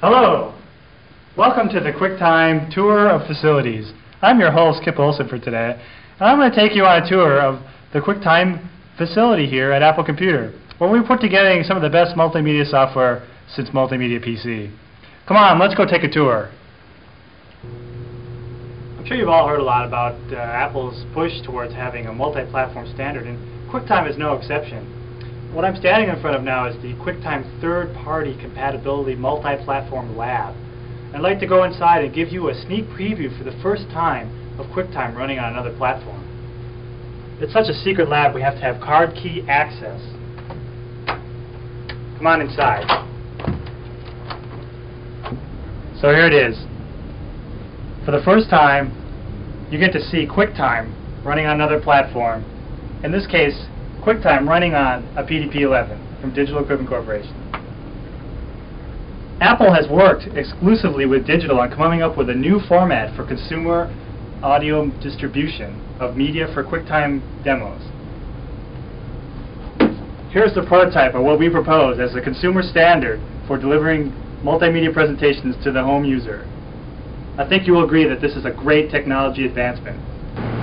Hello. Welcome to the QuickTime Tour of Facilities. I'm your host, Kip Olson, for today. And I'm going to take you on a tour of the QuickTime facility here at Apple Computer, where we put together some of the best multimedia software since Multimedia PC. Come on, let's go take a tour. I'm sure you've all heard a lot about uh, Apple's push towards having a multi-platform standard, and QuickTime is no exception. What I'm standing in front of now is the QuickTime third-party compatibility multi-platform lab. I'd like to go inside and give you a sneak preview for the first time of QuickTime running on another platform. It's such a secret lab we have to have card key access. Come on inside. So here it is. For the first time, you get to see QuickTime running on another platform. In this case, QuickTime running on a PDP-11 from Digital Equipment Corporation. Apple has worked exclusively with Digital on coming up with a new format for consumer audio distribution of media for QuickTime demos. Here's the prototype of what we propose as a consumer standard for delivering multimedia presentations to the home user. I think you will agree that this is a great technology advancement.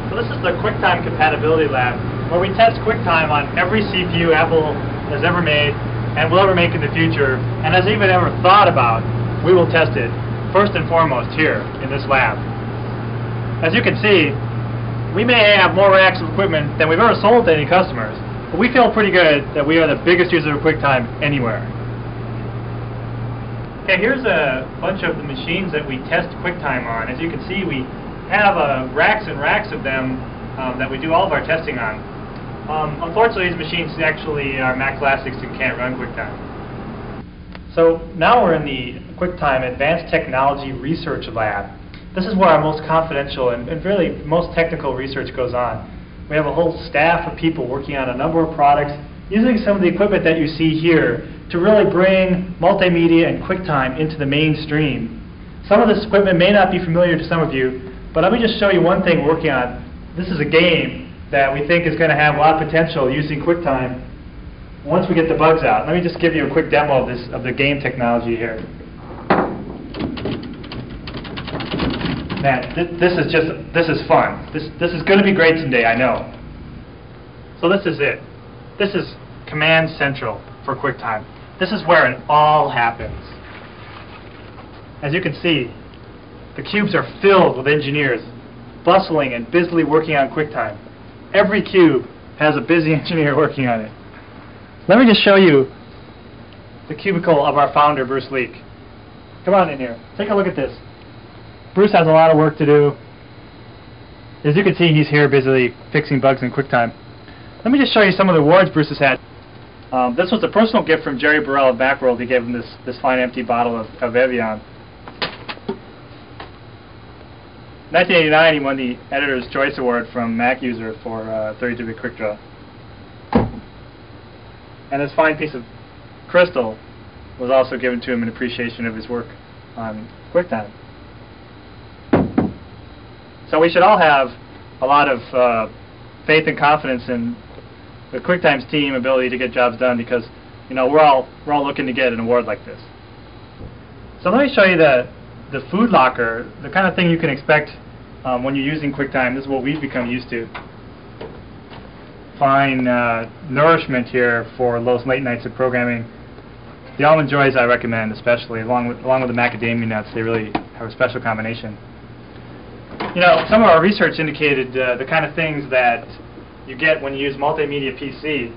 So this is the QuickTime Compatibility Lab, where we test QuickTime on every CPU Apple has ever made and will ever make in the future, and has even ever thought about. We will test it first and foremost here in this lab. As you can see, we may have more racks of equipment than we've ever sold to any customers, but we feel pretty good that we are the biggest user of QuickTime anywhere. Okay, here's a bunch of the machines that we test QuickTime on. As you can see, we have uh, racks and racks of them um, that we do all of our testing on. Um, unfortunately, these machines actually are Mac Classics and can't run QuickTime. So now we're in the QuickTime Advanced Technology Research Lab. This is where our most confidential and, and really most technical research goes on. We have a whole staff of people working on a number of products using some of the equipment that you see here to really bring multimedia and QuickTime into the mainstream. Some of this equipment may not be familiar to some of you, but let me just show you one thing we're working on. This is a game that we think is going to have a lot of potential using QuickTime once we get the bugs out. Let me just give you a quick demo of this of the game technology here. Man, th this is just this is fun. This this is going to be great today, I know. So this is it. This is Command Central for QuickTime. This is where it all happens. As you can see, the cubes are filled with engineers, bustling and busily working on QuickTime. Every cube has a busy engineer working on it. Let me just show you the cubicle of our founder, Bruce Leak. Come on in here. Take a look at this. Bruce has a lot of work to do. As you can see, he's here busily fixing bugs in QuickTime. Let me just show you some of the awards Bruce has had. Um, this was a personal gift from Jerry Borrell of Macworld. He gave him this, this fine empty bottle of, of Evian. 1989, he won the Editor's Choice Award from MacUser for uh, 32-bit QuickDraw. And this fine piece of crystal was also given to him in appreciation of his work on QuickTime. So we should all have a lot of uh, faith and confidence in the QuickTime's team ability to get jobs done because you know we're all we're all looking to get an award like this. So let me show you the the food locker, the kind of thing you can expect um, when you're using QuickTime. This is what we've become used to. Fine uh, nourishment here for those late nights of programming. The almond joys I recommend, especially along with along with the macadamia nuts. They really have a special combination. You know, some of our research indicated uh, the kind of things that you get when you use multimedia PC.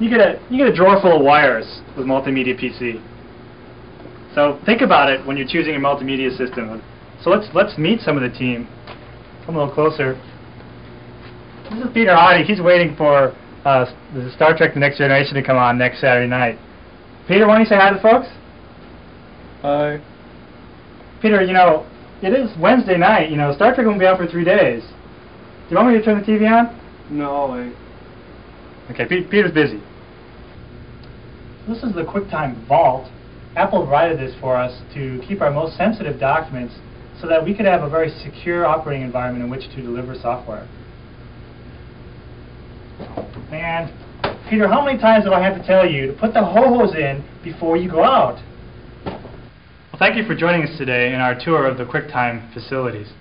You get a you get a drawer full of wires with multimedia PC. So think about it when you're choosing a multimedia system. So let's let's meet some of the team. Come a little closer. This is Peter Hoddie. He's waiting for uh, the Star Trek: The Next Generation to come on next Saturday night. Peter, why don't you say hi to the folks? Hi. Peter, you know, it is Wednesday night. You know, Star Trek won't be out for three days. Do you want me to turn the TV on? No, I... Okay, P Peter's busy. This is the QuickTime Vault. Apple provided this for us to keep our most sensitive documents so that we could have a very secure operating environment in which to deliver software. And Peter, how many times do I have to tell you to put the ho-hos in before you go out? Well, thank you for joining us today in our tour of the QuickTime facilities.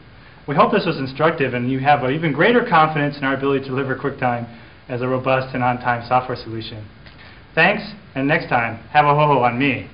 We hope this was instructive and you have an even greater confidence in our ability to deliver QuickTime as a robust and on-time software solution. Thanks, and next time, have a ho-ho on me.